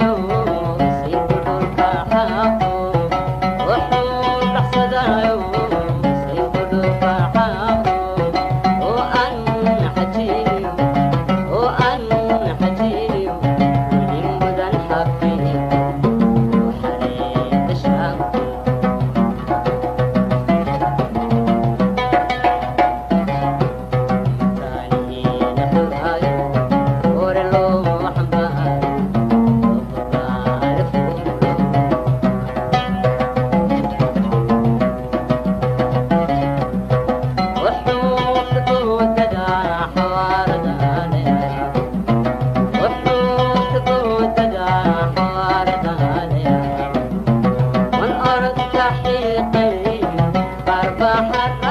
Yo bahat